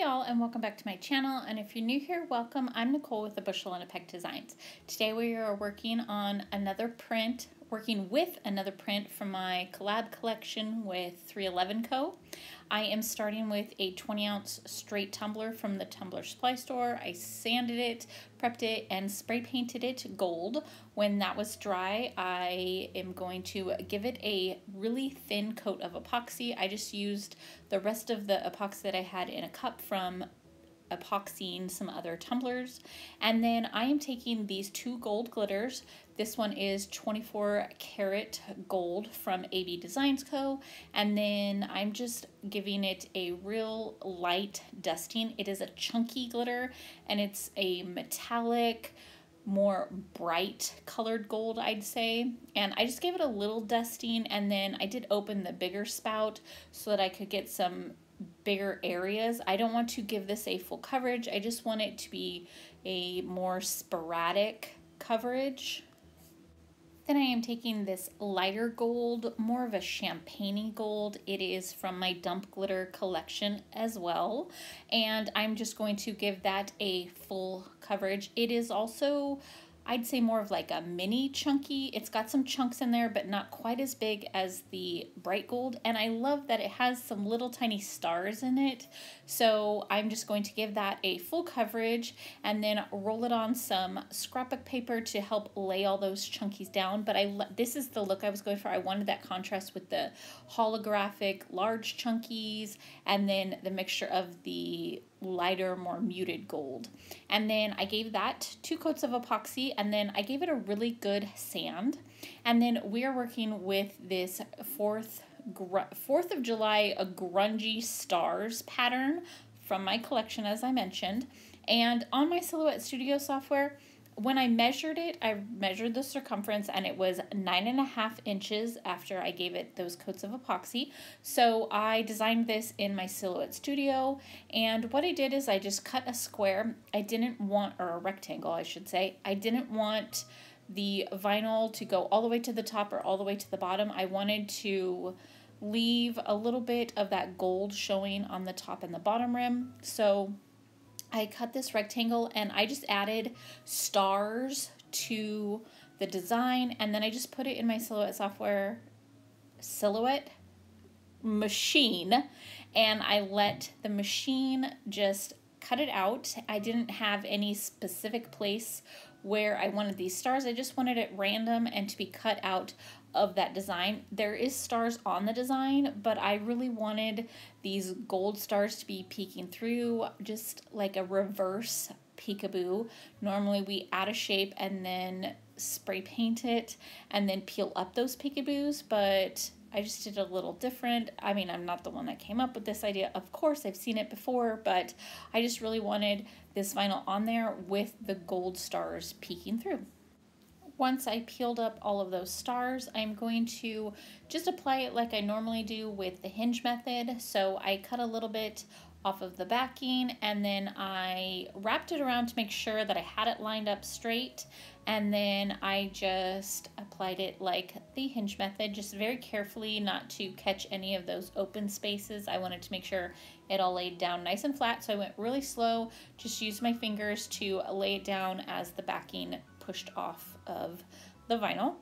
Hey y'all and welcome back to my channel and if you're new here welcome I'm Nicole with the Bushel and a Peck Designs. Today we are working on another print, working with another print from my collab collection with 3Eleven Co. I am starting with a 20 ounce straight tumbler from the Tumbler Supply Store. I sanded it, prepped it, and spray painted it gold. When that was dry, I am going to give it a really thin coat of epoxy. I just used the rest of the epoxy that I had in a cup from epoxying some other tumblers. And then I am taking these two gold glitters. This one is 24 karat gold from AB Designs Co. And then I'm just giving it a real light dusting. It is a chunky glitter and it's a metallic, more bright colored gold, I'd say. And I just gave it a little dusting and then I did open the bigger spout so that I could get some bigger areas. I don't want to give this a full coverage. I just want it to be a more sporadic coverage. Then I am taking this lighter gold, more of a champagne gold. It is from my Dump Glitter collection as well. And I'm just going to give that a full coverage. It is also I'd say more of like a mini chunky. It's got some chunks in there, but not quite as big as the bright gold. And I love that it has some little tiny stars in it. So I'm just going to give that a full coverage and then roll it on some scrapbook paper to help lay all those chunkies down. But I this is the look I was going for. I wanted that contrast with the holographic large chunkies and then the mixture of the lighter, more muted gold. And then I gave that two coats of epoxy and then I gave it a really good sand. And then we are working with this fourth, fourth of July, a grungy stars pattern from my collection, as I mentioned. And on my Silhouette Studio software, when I measured it, I measured the circumference and it was nine and a half inches after I gave it those coats of epoxy. So I designed this in my Silhouette Studio and what I did is I just cut a square. I didn't want, or a rectangle I should say, I didn't want the vinyl to go all the way to the top or all the way to the bottom. I wanted to leave a little bit of that gold showing on the top and the bottom rim. So I cut this rectangle and I just added stars to the design and then I just put it in my Silhouette software Silhouette machine and I let the machine just cut it out. I didn't have any specific place where I wanted these stars. I just wanted it random and to be cut out of that design. There is stars on the design, but I really wanted these gold stars to be peeking through, just like a reverse peekaboo. Normally we add a shape and then spray paint it and then peel up those peekaboos, but I just did a little different. I mean, I'm not the one that came up with this idea. Of course, I've seen it before, but I just really wanted this vinyl on there with the gold stars peeking through. Once I peeled up all of those stars, I'm going to just apply it like I normally do with the hinge method. So I cut a little bit off of the backing and then I wrapped it around to make sure that I had it lined up straight and then I just applied it like the hinge method just very carefully not to catch any of those open spaces I wanted to make sure it all laid down nice and flat so I went really slow just used my fingers to lay it down as the backing pushed off of the vinyl.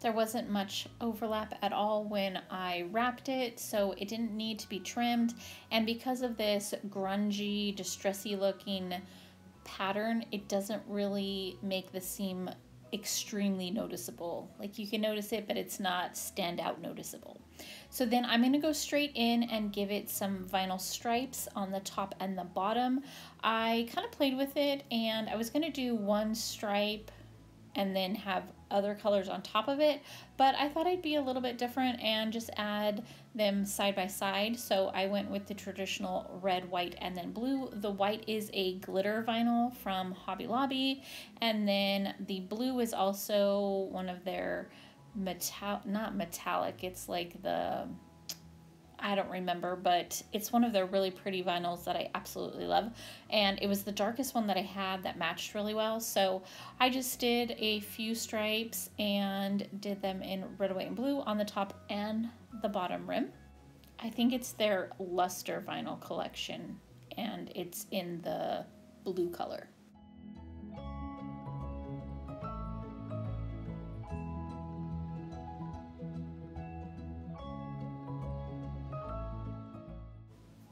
There wasn't much overlap at all when I wrapped it, so it didn't need to be trimmed. And because of this grungy, distressy looking pattern, it doesn't really make the seam extremely noticeable. Like you can notice it, but it's not standout noticeable. So then I'm gonna go straight in and give it some vinyl stripes on the top and the bottom. I kind of played with it and I was gonna do one stripe and then have other colors on top of it, but I thought I'd be a little bit different and just add them side by side. So I went with the traditional red, white, and then blue. The white is a glitter vinyl from Hobby Lobby, and then the blue is also one of their metal, not metallic, it's like the I don't remember, but it's one of their really pretty vinyls that I absolutely love. And it was the darkest one that I had that matched really well. So I just did a few stripes and did them in red, white, and blue on the top and the bottom rim. I think it's their Luster vinyl collection and it's in the blue color.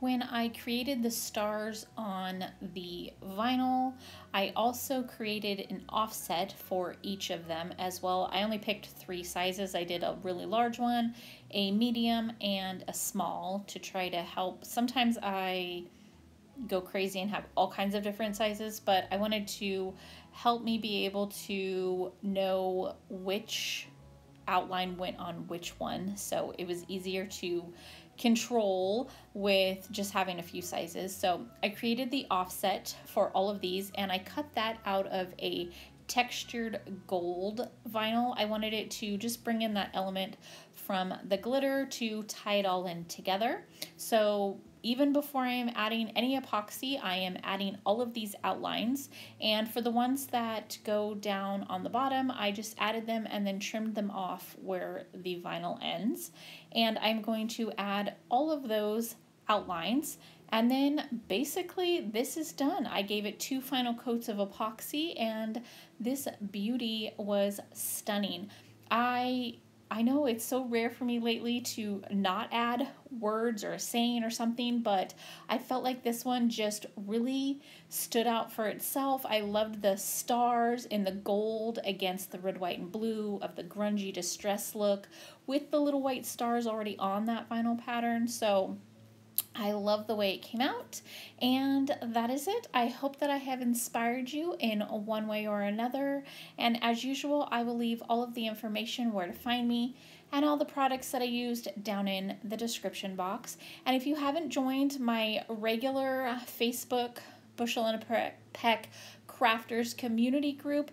When I created the stars on the vinyl, I also created an offset for each of them as well. I only picked three sizes. I did a really large one, a medium, and a small to try to help. Sometimes I go crazy and have all kinds of different sizes, but I wanted to help me be able to know which outline went on which one. So it was easier to control with just having a few sizes. So I created the offset for all of these and I cut that out of a textured gold vinyl. I wanted it to just bring in that element from the glitter to tie it all in together. So even before I am adding any epoxy, I am adding all of these outlines. And for the ones that go down on the bottom, I just added them and then trimmed them off where the vinyl ends. And I'm going to add all of those outlines and then basically this is done. I gave it two final coats of epoxy and this beauty was stunning. I I know it's so rare for me lately to not add words or a saying or something, but I felt like this one just really stood out for itself. I loved the stars in the gold against the red, white, and blue of the grungy distress look with the little white stars already on that final pattern. So I love the way it came out, and that is it. I hope that I have inspired you in one way or another. And as usual, I will leave all of the information where to find me and all the products that I used down in the description box. And if you haven't joined my regular Facebook Bushel and a Peck Crafters community group,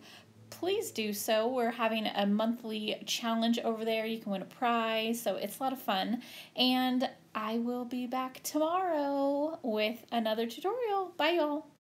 please do so. We're having a monthly challenge over there. You can win a prize, so it's a lot of fun. And I will be back tomorrow with another tutorial. Bye, y'all.